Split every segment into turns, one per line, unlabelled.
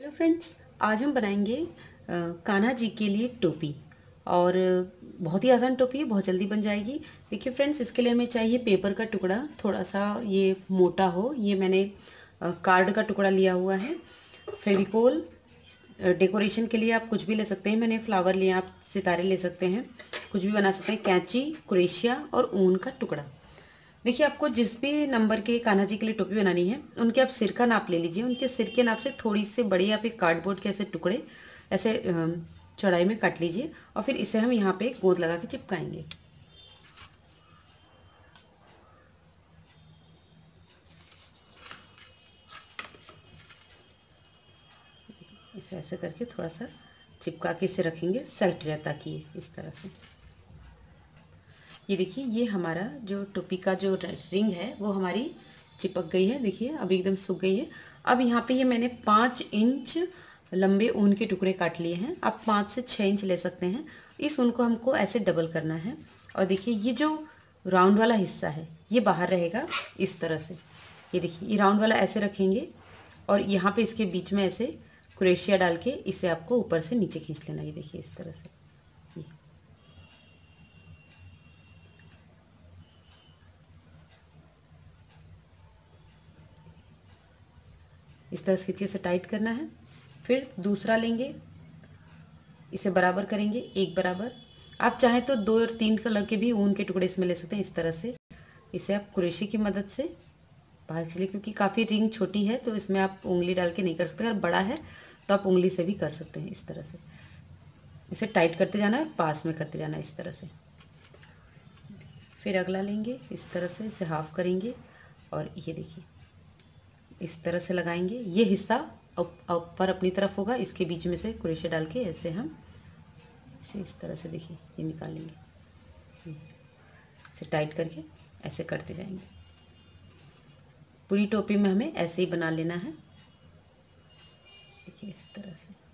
Hello friends, आज हम बनाएँगे कान्हा जी के लिए टोपी। और बहुत ही आसान टोपी है, बहुत जल्दी बन जाएगी। देखिए फ्रेंड्स, इसके लिए हमें चाहिए पेपर का टुकड़ा थोड़ा सा ये मोटा हो। ये मैंने कार्ड का टुकड़ा लिया हुआ है, फेविकोल। डेकोरेशन के लिए आप कुछ भी ले सकते हैं, मैंने फ्लावर लिए, आप सितारे ले सकते हैं। कुछ भी बना सकते हैं, कैंची क्रेशिया और ऊन का टुकड़ा। देखिए, आपको जिस भी नंबर के कान्हा जी के लिए टोपी बनानी है, उनके आप सिर का नाप ले लीजिए। उनके सिर के नाप से थोड़ी से बड़ी आप एक कार्डबोर्ड के ऐसे टुकड़े, ऐसे चौड़ाई में काट लीजिए और फिर इसे हम यहाँ पे गोंद लगा के चिपकाएँगे। इसे ऐसे करके थोड़ा सा चिपका के इसे रखेंगे, सेट जाए ताकि इस तरह से। ये देखिए, ये हमारा जो टोपी का जो रिंग है, वो हमारी चिपक गई है, देखिए अब एकदम सूख गई है। अब यहाँ पे ये मैंने पाँच इंच लंबे ऊन के टुकड़े काट लिए हैं। आप पाँच से छः इंच ले सकते हैं। इस ऊन को हमको ऐसे डबल करना है। और देखिए, ये जो राउंड वाला हिस्सा है, ये बाहर रहेगा इस तरह से। ये देखिए, ये राउंड वाला ऐसे रखेंगे और यहाँ पे इसके बीच में ऐसे क्रेशिया डाल के इसे आपको ऊपर से नीचे खींच लेना ये देखिए, इस तरह से। इस तरह से से टाइट करना है। फिर दूसरा लेंगे। इसे बराबर करेंगे, एक बराबर। आप चाहें तो दो और तीन कलर के भी ऊन के टुकड़े इसमें ले सकते हैं इस तरह से। इसे आप कुरेशी की मदद से बाहर के लिए क्योंकि काफ़ी रिंग छोटी है तो इसमें आप उंगली डाल के नहीं कर सकते। अगर बड़ा है तो आप उंगली से भी कर सकते हैं इस तरह से। इसे टाइट करते जाना है, पास में करते जाना है इस तरह से। फिर अगला लेंगे, इस तरह से इसे हाफ़ करेंगे। और ये देखिए इस तरह से लगाएँगे। ये हिस्सा ऊपर अपनी तरफ़ होगा। इसके बीच में से कुरेशे डाल के ऐसे हम इसे इस तरह से देखिए, ये निकाल लेंगे। इसे टाइट करके ऐसे करते जाएँगे। पूरी टोपी में हमें ऐसे ही बना लेना है। देखिए इस तरह से।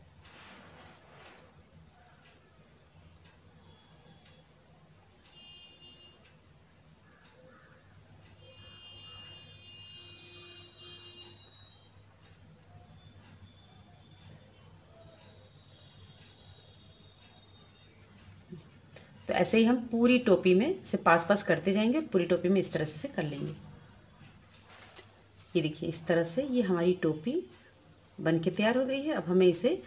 तो ऐसे ही हम पूरी टोपी में से पास पास करते जाएँगे, पूरी टोपी में इस तरह से कर लेंगे। ये देखिए, इस तरह से ये हमारी टोपी बन के तैयार हो गई है। अब हमें इसे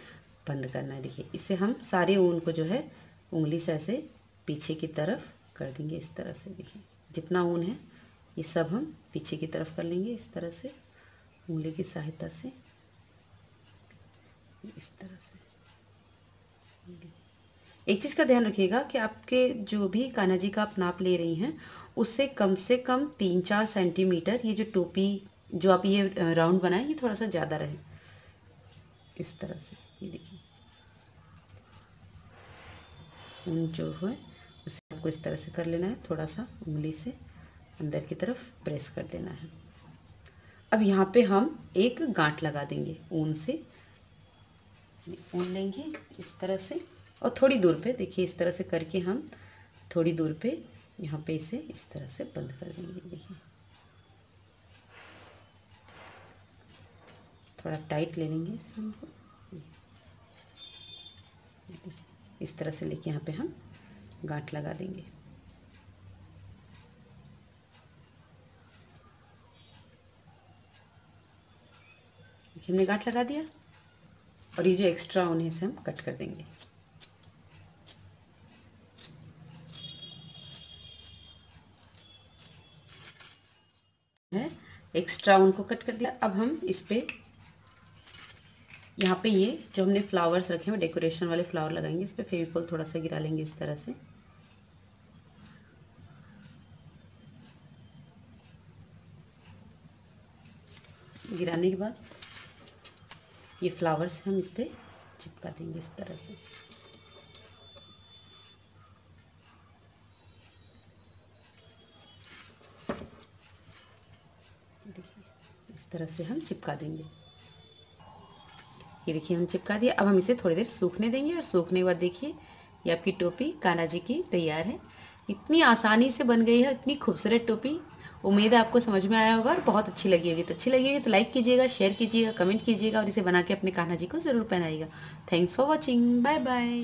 बंद करना है। देखिए, इसे हम सारे ऊन को जो है, उंगली से ऐसे पीछे की तरफ़ कर देंगे इस तरह से। देखिए, जितना ऊन है, ये सब हम पीछे की तरफ़ कर लेंगे इस तरह से, उंगली की सहायता से। इस तरह से। एक चीज़ का ध्यान रखिएगा कि आपके जो भी कान्हा जी का आप नाप ले रही हैं, उससे कम से कम तीन चार सेंटीमीटर ये जो टोपी, जो आप ये राउंड बनाए, ये थोड़ा सा ज़्यादा रहे। इस तरह से, ये देखिए। जो है उसे आपको इस तरह से कर लेना है, थोड़ा सा उंगली से अंदर की तरफ़ प्रेस कर देना है। अब यहाँ पे हम एक गांठ लगा देंगे ऊन से। ऊन लेंगे इस तरह से। और थोड़ी दूर पे, देखिए इस तरह से करके हम थोड़ी दूर पे यहाँ पे इसे इस तरह से बंद कर देंगे, देखिए। थोड़ा टाइट ले लेंगे इस हमको इस तरह से लेके यहाँ पे हम गांठ लगा देंगे। हमने गांठ लगा दिया और ये जो एक्स्ट्रा ऊन से हम कट कर देंगे। एक्स्ट्रा उनको कट कर दिया। अब हम इस पर यहाँ पे ये जो हमने फ्लावर्स रखे हैं डेकोरेशन वाले फ्लावर लगाएँगे। इस पर फेविकोल थोड़ा सा गिरा लेंगे इस तरह से। गिराने के बाद ये फ्लावर्स हम इस पर चिपका देंगे इस तरह से देखिए तरह से हम चिपका देंगे। ये देखिए, हम चिपका दिया। अब हम इसे थोड़ी देर सूखने देंगे और सूखने के बाद देखिए, ये आपकी टोपी कान्हा जी की तैयार है। इतनी आसानी से बन गई है, इतनी खूबसूरत टोपी। उम्मीद है आपको समझ में आया होगा और बहुत अच्छी लगी होगी। तो अच्छी लगी होगी तो लाइक कीजिएगा शेयर कीजिएगा कमेंट कीजिएगा और इसे बना के अपने कान्हा जी को ज़रूर पहनाइएगा। Thanks for watching bye bye